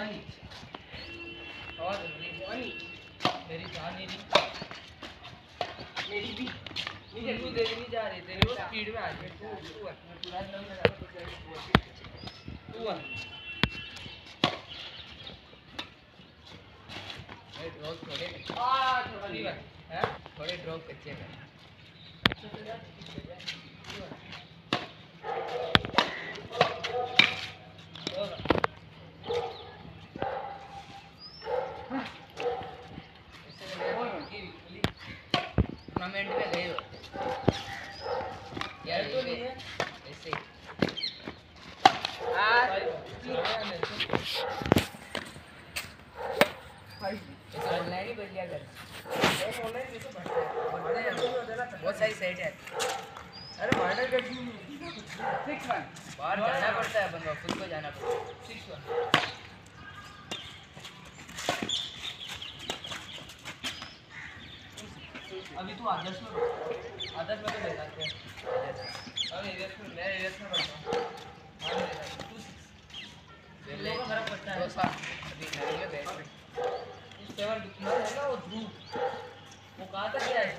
आवाज़ मेरी मेरी जान नहीं रही मेरी भी नीचे तू तेरी नहीं जा रही तेरी वो स्पीड में आ रही तू तू है मैं पूरा दम लगा तू है ड्रॉप थोड़े आ थोड़ी बार हैं थोड़े ड्रॉप कच्चे हैं टूर्नामेंट में गए हो यार तो नहीं है ऐसे ही ऑनलाइन ही बढ़ लिया कर बहुत सारी साइट है अरे माइनर कर सिक्स वन बाहर जाना पड़ता है अभी तू आदर्श में आदर्श में तो ले जाते हैं अब एरियस में एरियस में पढ़ता हूँ हाँ, ले तू लोगों का फ़र्क पड़ता है दो अभी बैठ में उस सेवन तुम्हारा है ना वो ध्रुव वो कहाँ तक गया है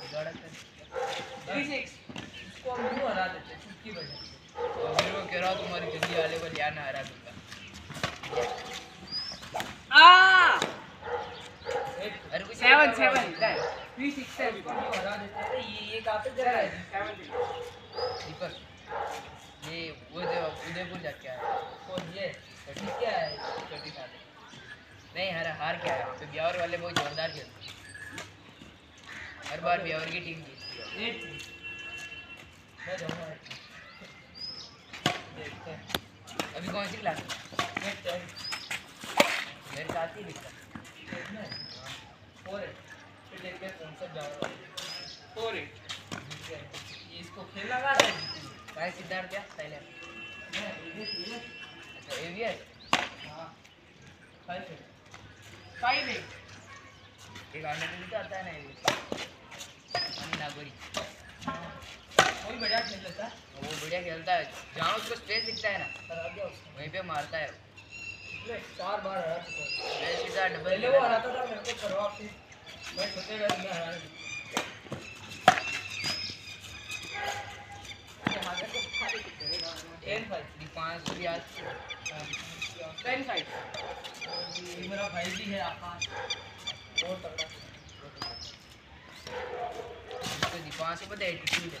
बिगाड़ा कर उसको हम यूँ हरा देते हैं चुटकी बजा तो को रहा तुम्हारी गली वाले को लिया ना हरा दूँगा अरे कुछ seven seven three six seven हरा देते हैं। ये ये कहाँ पे जा रहा है? सेवन दीपक ये वो जो उदयपुर जाके आया। कौन ये? ठीक क्या है? छोटी साल नहीं हर हार क्या है तो ब्यावर वाले बहुत जोरदार खेलते हर बार ब्यावर की टीम जीतती है। मैं जाऊँगा। अभी कौन सी क्लास मेरे साथ ही दिखता फोर एट फिर देखते कौन सा जा रहा है। फोर एट ये इसको खेलना कहाँ है भाई सिद्धार्थ क्या? ये अच्छा एवीएस हाँ फाइव फाइव एट एक अंडर ट्वेंटी तो आता है ना एवीएस नागोरी। कोई बढ़िया खेल लेता है। वो बढ़िया खेलता है। जहाँ उसको स्पेस दिखता है ना वहीं पे मारता है चार बार हरा चुका हूँ। मैं डबल वो हराता था मेरे को करवा मैं छोटे बैग में हरा टेन फाइव पाँच सौ भी टेन फाइव मेरा भाई भी है आकाश बहुत तगड़ा। उसको दी पता है एटीट्यूड है?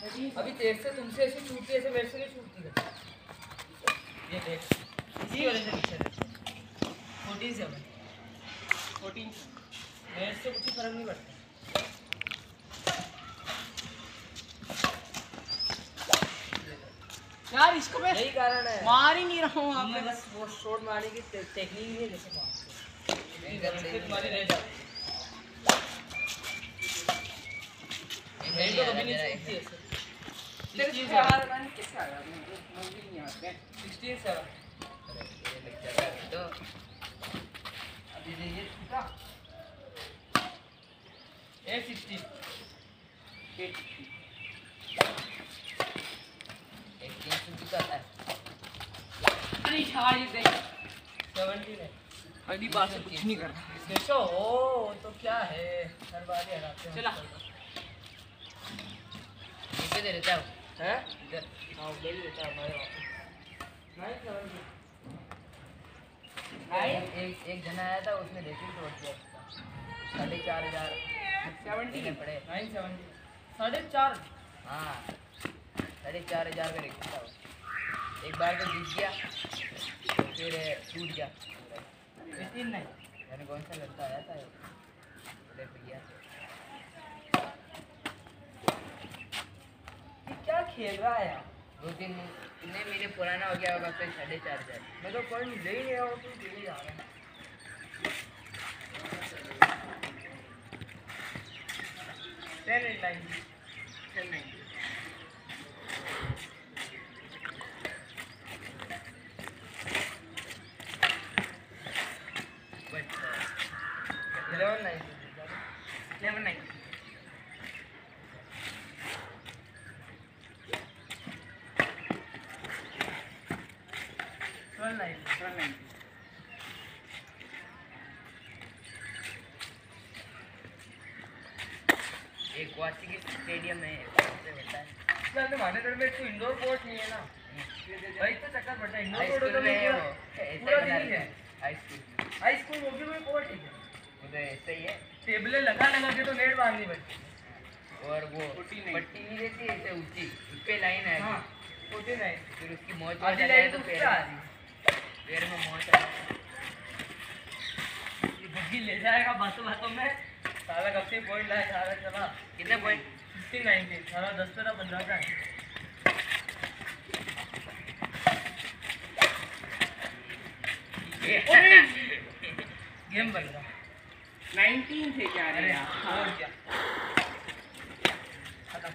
अभी तेरे से तुमसे ऐसे छूटती ऐसे मेरे से नहीं छूटती ये देख इसी वजह से पीछे फोर्टीन सेवन फोर्टीन मेरे से कुछ फ़र्क नहीं पड़ता यार इसको मैं यही कारण है मार ही नहीं रहा हूँ आप हमने बस वो शॉट मारने की टेक्निक नहीं है जैसे हैं। तुम्हारी रह जाती है तो कभी नहीं तेरे से सेवन मैंने कैसे आया मैं समझ भी नहीं आता सिक्सटीन सेवन अरे, ये लग तो अभी देखिए छूटा एट सिक्सटीन एक तीन सौ भी तो है. अरे यार ये देख सेवनटीन है अगली बार से कुछ नहीं करना देखो ओ तो क्या है? हर बार ही हराते हैं। चला। दे रहता है। हैं इधर हाँ उधर ही रहता है हमारे वहाँ नाइन एक एक जना आया था उसने रेटिंग तोड़ दिया। साढ़े चार हज़ार। सेवेंटी देने पड़े। नाइन सेवेंटी साढ़े चार. हाँ। साढ़े चार हज़ार का रेटिंग था वो। एक बार तो जीत गया फिर टूट गया। फिफ्टीन नाइन मैंने कौन सा लड़का आया था? भैया ये क्या खेल रहा है दो तीन नहीं मेरे पुराना हो गया होगा फिर साढ़े चार हज़ार। मैं तो पॉइंट ले ही नहीं रहा हूँ तू ही जा रहा है। Ten and nine ten nine eleven nine eleven nine twelve nine twelve nine एक वासी के स्टेडियम में होता है। में तो इंडोर कोर्ट नहीं है ना। भाई तो चक्कर पड़ता है। इंडोर हाई कोर्ट स्कूल होता में है वो पूरा ऐसा ही बना दिन रखा हाई स्कूल हाई स्कूल वो भी कोई कोर्ट ही है। उधर ऐसा ही है। टेबलें लगा लगा के तो नेट बांधनी पड़ती है। और वो। पट्टी नहीं रहती है ऐसे ऊँची। उस पे लाइन है हाँ फिर उसकी आ जाए तो तो पैर आ में रही पैर में मौज आ जाए ये बग्गी ले जाएगा बातों बातों में। सारा कब से पॉइंट लाया सारा चला कितने पॉइंट फिफ्टी नाइनटी सारा दस तेरह पंद्रह का है गेम बन रहा। नाइनटीन थे क्या अरे और क्या? खत्म।